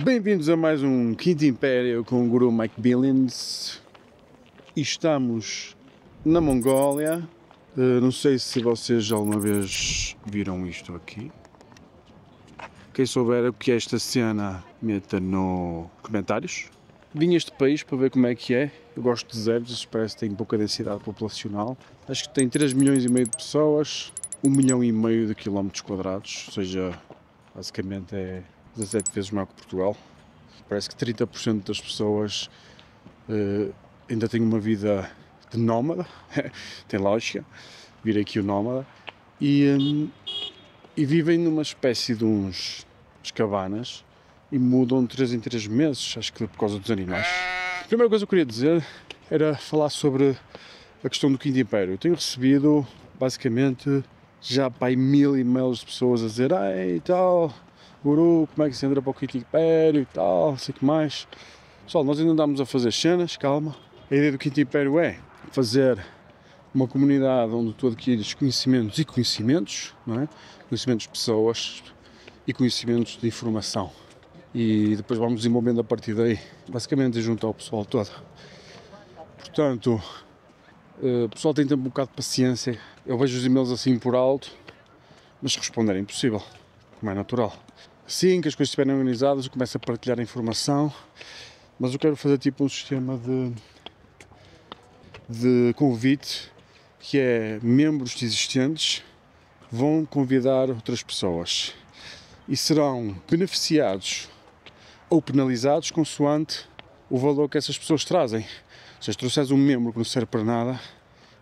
Bem-vindos a mais um Quinto Império com o Guru Mike Billings. Estamos na Mongólia. Uh, não sei se vocês alguma vez viram isto aqui. Quem souber o que é esta cena, meta no comentários. Vim a este país para ver como é que é. Eu gosto de desertos, parece que tem pouca densidade populacional. Acho que tem 3 milhões e meio de pessoas, 1 milhão e meio de quilómetros quadrados, ou seja, basicamente é 17 vezes maior que Portugal. Parece que 30% das pessoas uh, ainda têm uma vida de nómada, tem lógica, vir aqui o nómada, e, um, e vivem numa espécie de uns, cabanas e mudam de 3 em 3 meses, acho que por causa dos animais. A primeira coisa que eu queria dizer era falar sobre a questão do Quinto Império. Eu tenho recebido basicamente já pai mil e-mails de pessoas a dizer ai e tal, guru, como é que se entra para o Quinto Império e tal, sei que mais. Pessoal, nós ainda andamos a fazer cenas, calma. A ideia do Quinto Império é fazer uma comunidade onde tu adquires conhecimentos e conhecimentos, não é? Conhecimentos de pessoas e conhecimentos de informação. E depois vamos desenvolvendo a partir daí, basicamente junto ao pessoal todo. Portanto, eh, o pessoal tem ter um bocado de paciência. Eu vejo os e-mails assim por alto, mas responder é impossível, como é natural. Assim que as coisas estiverem organizadas, eu começo a partilhar informação, mas eu quero fazer tipo um sistema de, de convite que é membros existentes vão convidar outras pessoas e serão beneficiados ou penalizados consoante o valor que essas pessoas trazem. Se trouxeres um membro que não serve para nada,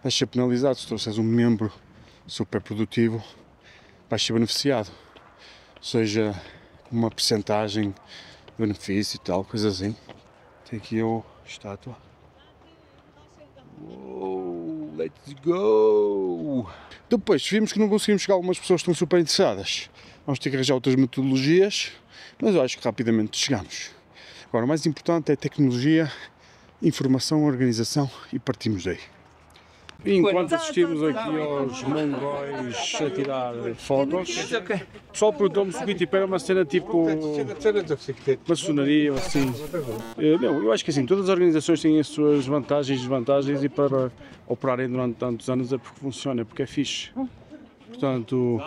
vais ser penalizado. Se trouxeres um membro super produtivo, vais ser beneficiado seja uma percentagem de benefício e tal, coisa assim. Tem aqui o estátua. Uou, let's go! Depois, vimos que não conseguimos chegar a algumas pessoas estão super interessadas. Vamos ter que arranjar outras metodologias, mas eu acho que rapidamente chegamos. Agora, o mais importante é tecnologia, informação, organização e partimos daí. Enquanto assistimos aqui aos mongóis a tirar fotos, o pessoal perguntou-me se o Wikipedia é uma cena tipo maçonaria ou assim. Eh, não, eu acho que assim, todas as organizações têm as suas vantagens e desvantagens e para operarem durante tantos anos é porque funciona, é porque é fixe. Portanto,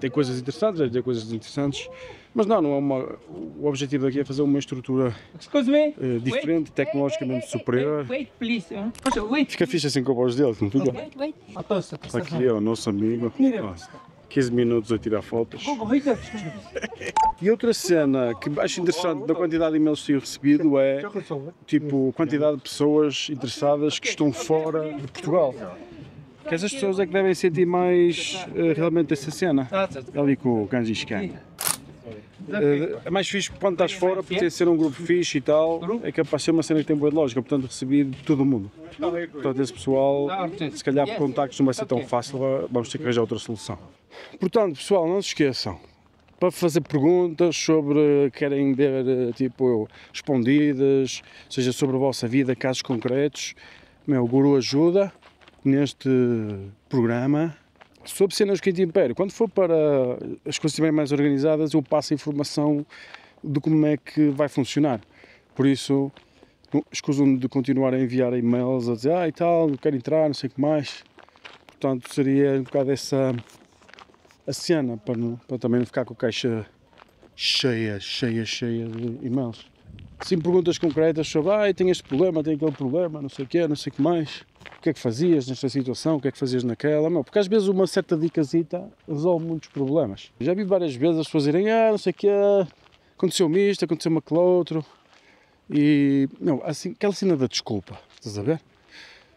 tem coisas interessantes, tem coisas interessantes. Mas não, não é uma, o objetivo daqui é fazer uma estrutura uh, diferente, tecnologicamente superior. Fica fixe assim com a voz dele, não fica? Aqui é o nosso amigo. 15 minutos a tirar fotos. E outra cena que acho interessante da quantidade de e-mails que tenho recebido é tipo a quantidade de pessoas interessadas que estão fora de Portugal. Que essas pessoas é que devem sentir mais uh, realmente essa cena. Ali com o Kanji Scan. Uh, é mais fixe quando estás fora, porque ser um grupo fixe e tal, é capaz de ser uma cena que tem boa lógica, portanto recebi de todo mundo. Portanto, esse pessoal, se calhar por contactos não vai ser tão fácil, vamos ter que arranjar outra solução. Portanto, pessoal, não se esqueçam, para fazer perguntas sobre, querem ver, tipo, respondidas, seja sobre a vossa vida, casos concretos, meu, o Guru ajuda neste programa sobre cenas do Quinto Império. Quando for para as coisas estiverem mais organizadas, eu passo a informação de como é que vai funcionar. Por isso, escuso-me de continuar a enviar e-mails a dizer ah e tal, não quero entrar, não sei o que mais. Portanto, seria um bocado essa a cena, para, não, para também não ficar com a caixa cheia, cheia, cheia de e-mails. Sim, perguntas concretas sobre ah, tenho este problema, tenho aquele problema, não sei o que, não sei o que mais o que é que fazias nesta situação, o que é que fazias naquela, não, porque às vezes uma certa dicasita resolve muitos problemas. Já vi várias vezes as pessoas dizerem, ah, não sei o que, aconteceu-me isto, aconteceu-me aquele outro, e, não, assim, aquela cena da desculpa, estás a ver?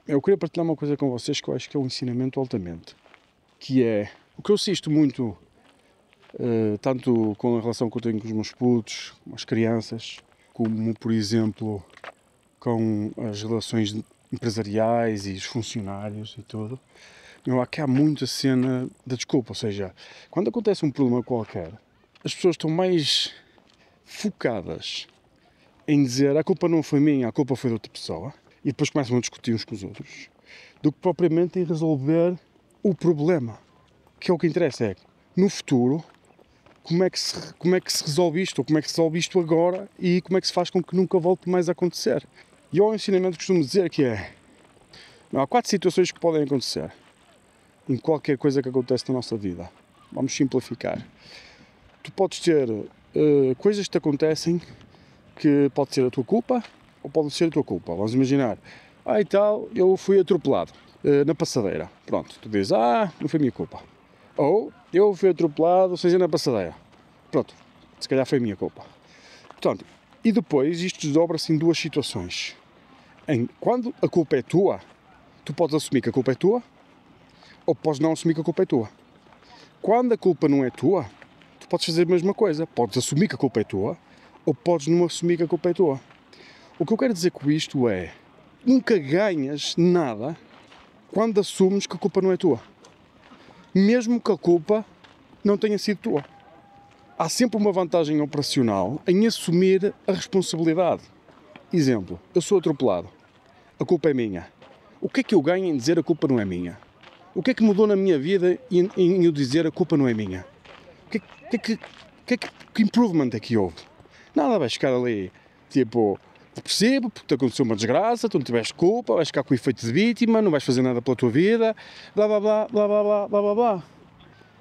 Eu queria partilhar uma coisa com vocês que eu acho que é um ensinamento altamente, que é, o que eu assisto muito, uh, tanto com a relação que eu tenho com os meus putos, com as crianças, como, por exemplo, com as relações empresariais e os funcionários e tudo, eu acho que há muita cena da desculpa. Ou seja, quando acontece um problema qualquer, as pessoas estão mais focadas em dizer a culpa não foi minha, a culpa foi de outra pessoa, e depois começam a discutir uns com os outros, do que propriamente em resolver o problema. Que é o que interessa, é no futuro como é, que se, como é que se resolve isto, ou como é que se resolve isto agora e como é que se faz com que nunca volte mais a acontecer. E o ensinamento que costumo dizer que é, não, há quatro situações que podem acontecer em qualquer coisa que acontece na nossa vida. Vamos simplificar. Tu podes ter uh, coisas que te acontecem que pode ser a tua culpa ou pode ser a tua culpa. Vamos imaginar, ah e tal, eu fui atropelado uh, na passadeira. Pronto, tu dizes, ah, não foi minha culpa. Ou eu fui atropelado, seja na passadeira. Pronto, se calhar foi minha culpa. Portanto, e depois isto desdobra-se em duas situações. Em quando a culpa é tua, tu podes assumir que a culpa é tua, ou podes não assumir que a culpa é tua. Quando a culpa não é tua, tu podes fazer a mesma coisa. Podes assumir que a culpa é tua, ou podes não assumir que a culpa é tua. O que eu quero dizer com isto é: nunca ganhas nada quando assumes que a culpa não é tua mesmo que a culpa não tenha sido tua. Há sempre uma vantagem operacional em assumir a responsabilidade. Exemplo, eu sou atropelado. A culpa é minha. O que é que eu ganho em dizer a culpa não é minha? O que é que mudou na minha vida em, eu dizer a culpa não é minha? O que, que, que, que, que improvement é que houve? Nada vai ficar ali, tipo, percebo, porque te aconteceu uma desgraça, tu não tiveste culpa, vais ficar com o efeito de vítima, não vais fazer nada pela tua vida, blá blá blá blá blá blá blá blá blá.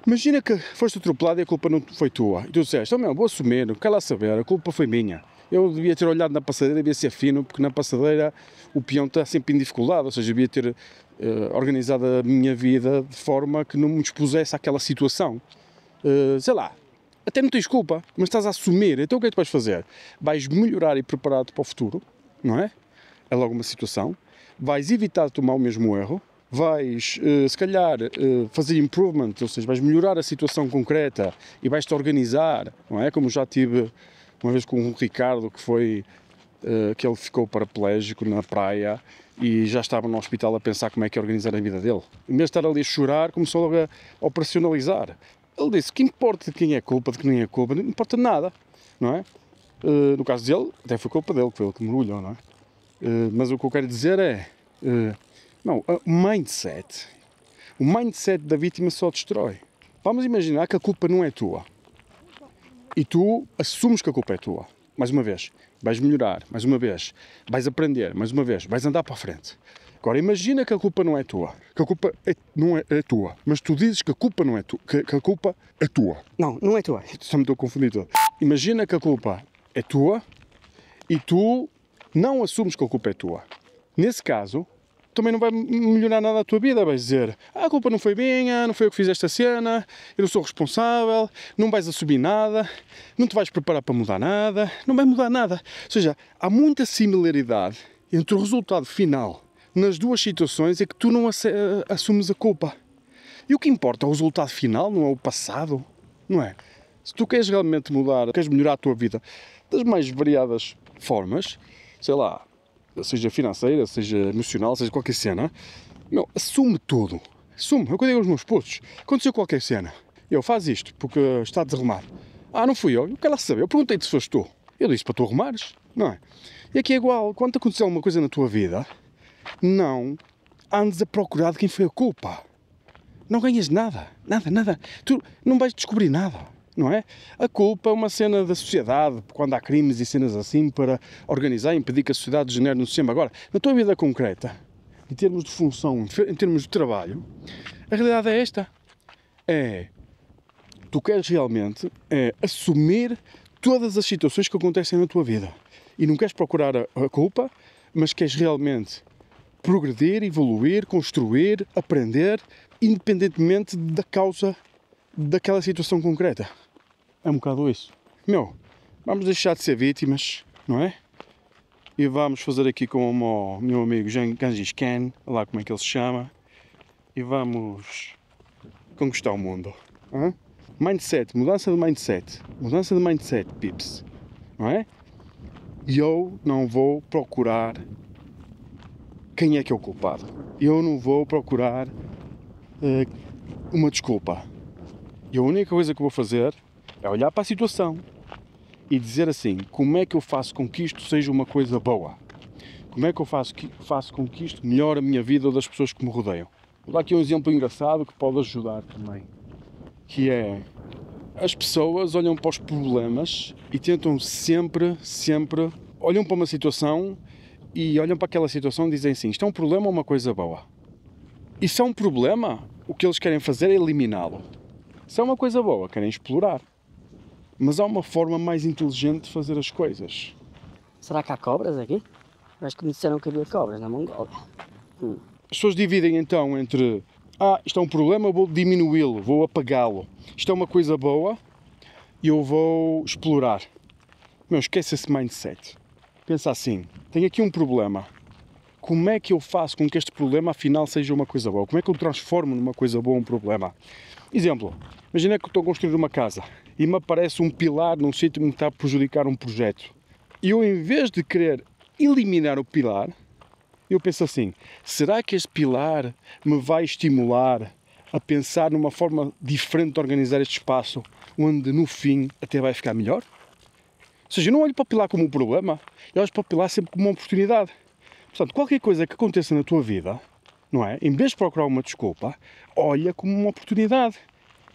Imagina que foste atropelado e a culpa não foi tua. E tu disseste, oh meu, vou assumir, quer lá saber, a culpa foi minha. Eu devia ter olhado na passadeira, devia ser fino, porque na passadeira o peão está sempre em dificuldade, ou seja, devia ter uh, organizado a minha vida de forma que não me expusesse àquela situação. Uh, sei lá, até não tens culpa, mas estás a assumir. Então o que é que tu vais fazer? Vais melhorar e preparar-te para o futuro, não é? É logo uma situação. Vais evitar tomar o mesmo erro. Vais, uh, se calhar, fazer improvement, ou seja, vais melhorar a situação concreta e vais-te organizar, não é? Como já tive uma vez com o Ricardo, que foi uh, que ele ficou paraplégico na praia e já estava no hospital a pensar como é que ia organizar a vida dele. Em vez de estar ali a chorar, começou logo a operacionalizar. Ele disse que importa de quem é culpa, de quem é culpa, não importa nada, não é? Uh, no caso dele, até foi culpa dele, que foi ele que mergulhou, não é? Uh, mas o que eu quero dizer é, não, o mindset, o mindset da vítima só destrói. Vamos imaginar que a culpa não é tua e tu assumes que a culpa é tua. Mais uma vez, vais melhorar, mais uma vez, vais aprender, mais uma vez, vais andar para a frente. Agora imagina que a culpa não é tua, que a culpa é, não é, é tua, mas tu dizes que a culpa não é tua, que, que, a culpa é tua. Não, não é tua. Só me estou a confundir todo. Imagina que a culpa é tua e tu não assumes que a culpa é tua. Nesse caso, também não vai melhorar nada a tua vida. Vais dizer, ah, a culpa não foi minha, não foi eu que fiz esta cena, eu não sou responsável, não vais assumir nada, não te vais preparar para mudar nada, não vai mudar nada. Ou seja, há muita similaridade entre o resultado final nas duas situações é que tu não assumes a culpa. E o que importa é o resultado final, não é o passado, não é? Se tu queres realmente mudar, queres melhorar a tua vida das mais variadas formas, sei lá, seja financeira, seja emocional, seja qualquer cena, meu, assume tudo. Assume. Eu digo aos meus putos, aconteceu qualquer cena. Eu faz isto porque está desarrumado. Ah, não fui eu. Eu quero lá saber. Eu perguntei-te se foste tu. Eu disse para tu arrumares, não é? E aqui é igual. Quando aconteceu alguma coisa na tua vida, não andes a procurar de quem foi a culpa. Não ganhas nada, nada, nada. Tu não vais descobrir nada, não é? A culpa é uma cena da sociedade, quando há crimes e cenas assim, para organizar e impedir que a sociedade genere no sistema. Agora, na tua vida concreta, em termos de função, em termos de trabalho, a realidade é esta. É, tu queres realmente é, assumir todas as situações que acontecem na tua vida. E não queres procurar a, a culpa, mas queres realmente progredir, evoluir, construir, aprender, independentemente da causa daquela situação concreta. É um bocado isso. Meu, vamos deixar de ser vítimas, não é? E vamos fazer aqui com o meu amigo Gengis Khan, lá como é que ele se chama, e vamos conquistar o mundo. Mindset, mudança de mindset. Mudança de mindset, pips. Não é? E eu não vou procurar quem é que é o culpado. Eu não vou procurar uh, uma desculpa. E a única coisa que vou fazer é olhar para a situação e dizer assim: como é que eu faço com que isto seja uma coisa boa? Como é que eu faço, que, faço com que isto melhore a minha vida ou das pessoas que me rodeiam? Vou dar aqui um exemplo engraçado que pode ajudar também, que é as pessoas olham para os problemas e tentam sempre, sempre, olham para uma situação e olham para aquela situação e dizem assim: isto é um problema ou uma coisa boa? E se é um problema, o que eles querem fazer é eliminá-lo. Se é uma coisa boa, querem explorar. Mas há uma forma mais inteligente de fazer as coisas. Será que há cobras aqui? Acho que me disseram que havia cobras na Mongólia. Hum. As pessoas dividem então entre ah, isto é um problema, vou diminuí-lo, vou apagá-lo. Isto é uma coisa boa e eu vou explorar. Meu, esquece esse mindset. Pensa assim, tenho aqui um problema. Como é que eu faço com que este problema afinal seja uma coisa boa? Como é que eu transformo numa coisa boa um problema? Exemplo, imagina que eu estou a construir uma casa e me aparece um pilar num sítio que me está a prejudicar um projeto. E eu, em vez de querer eliminar o pilar, eu penso assim: será que este pilar me vai estimular a pensar numa forma diferente de organizar este espaço, onde no fim até vai ficar melhor? Ou seja, eu não olho para o pilar como um problema, eu olho para o pilar sempre como uma oportunidade. Portanto, qualquer coisa que aconteça na tua vida, não é? Em vez de procurar uma desculpa, olha como uma oportunidade.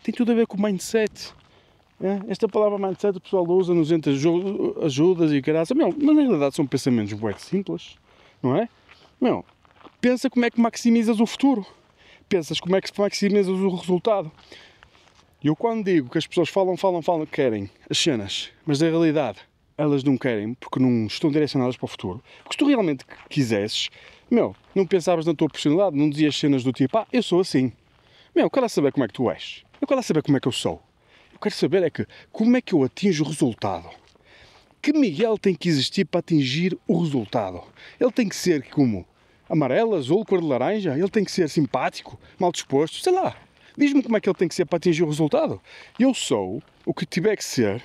Tem tudo a ver com o mindset. É? Esta palavra mindset o pessoal usa nos entre ajudas e graças, mas na realidade são pensamentos muito simples, não é? Meu, pensa como é que maximizas o futuro. Pensas como é que maximizas o resultado. E eu quando digo que as pessoas falam, falam, falam, querem as cenas, mas na realidade elas não querem porque não estão direcionadas para o futuro. Porque se tu realmente quisesses, meu, não pensavas na tua personalidade, não dizias cenas do tipo, ah, eu sou assim. Meu, eu quero saber como é que tu és. Eu quero saber como é que eu sou. Quero saber é que como é que eu atinjo o resultado que Miguel tem que existir para atingir o resultado? Ele tem que ser como? Amarelo, azul, cor de laranja? Ele tem que ser simpático, mal disposto? Sei lá. Diz-me como é que ele tem que ser para atingir o resultado. Eu sou o que tiver que ser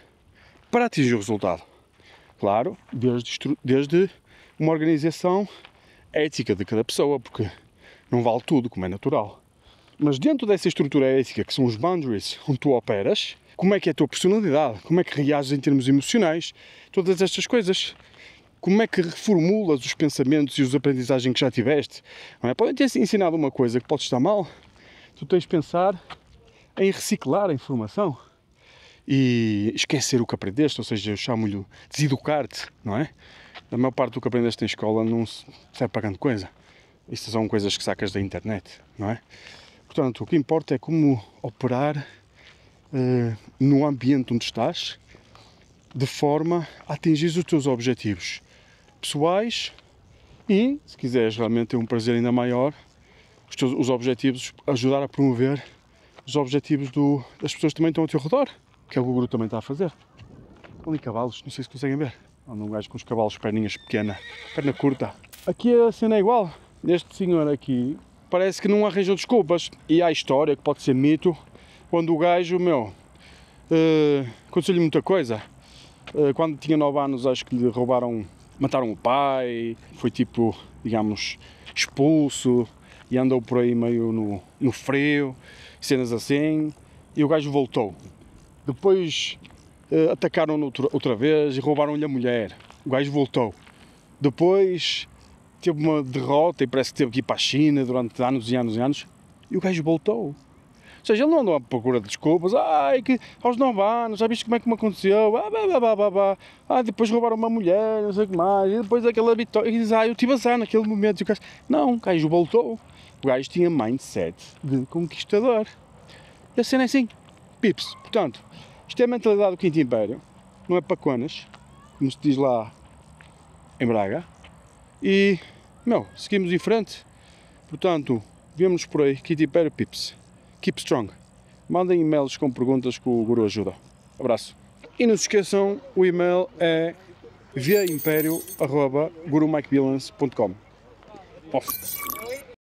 para atingir o resultado. Claro, desde, desde uma organização ética de cada pessoa, porque não vale tudo, como é natural. Mas dentro dessa estrutura ética, que são os boundaries onde tu operas, como é que é a tua personalidade, como é que reages em termos emocionais, todas estas coisas. Como é que reformulas os pensamentos e os aprendizagens que já tiveste? Não é? Podem ter ensinado uma coisa que pode estar mal, tu tens de pensar em reciclar a informação e esquecer o que aprendeste, ou seja, eu chamo-lhe deseducar-te, não é? A maior parte do que aprendeste em escola não serve para grande coisa. Isto são coisas que sacas da internet, não é? Portanto, o que importa é como operar uh, no ambiente onde estás, de forma a atingir os teus objetivos pessoais e, se quiseres realmente ter um prazer ainda maior, os, teus, os objetivos, ajudar a promover os objetivos do, das pessoas que também estão ao teu redor, que é o que grupo também está a fazer. Ali cavalos, não sei se conseguem ver. Anda um gajo com os cavalos, perninhas pequena, perna curta. Aqui a cena é igual. Este senhor aqui parece que não arranjou desculpas. E há história, que pode ser mito, quando o gajo, meu, uh, aconteceu-lhe muita coisa. Uh, quando tinha 9 anos, acho que lhe roubaram, mataram o pai, foi tipo, digamos, expulso e andou por aí meio no, no frio, cenas assim, e o gajo voltou. Depois uh, atacaram-no outra, outra vez e roubaram-lhe a mulher. O gajo voltou. Depois teve uma derrota e parece que teve que ir para a China durante anos e anos e anos. E o gajo voltou. Ou seja, ele não andou à procura de desculpas. Ai, que aos 9 anos, já viste como é que me aconteceu? Ah, bah, bah, bah, bah. ah depois roubaram uma mulher, não sei o que mais. E depois aquela vitória. E diz, ah, eu tive azar naquele momento. E o gajo, não, o gajo voltou. O gajo tinha mindset de conquistador. E a cena é assim, pips. Portanto, isto é a mentalidade do Quinto Império. Não é paconas, como se diz lá em Braga. E, meu, seguimos em frente. Portanto, vemos por aí, Quinto Império, pips keep strong. Mandem e-mails com perguntas que o Guru ajuda. Abraço. E não se esqueçam, o e-mail é viaimpério.gurumikebilance.com Off.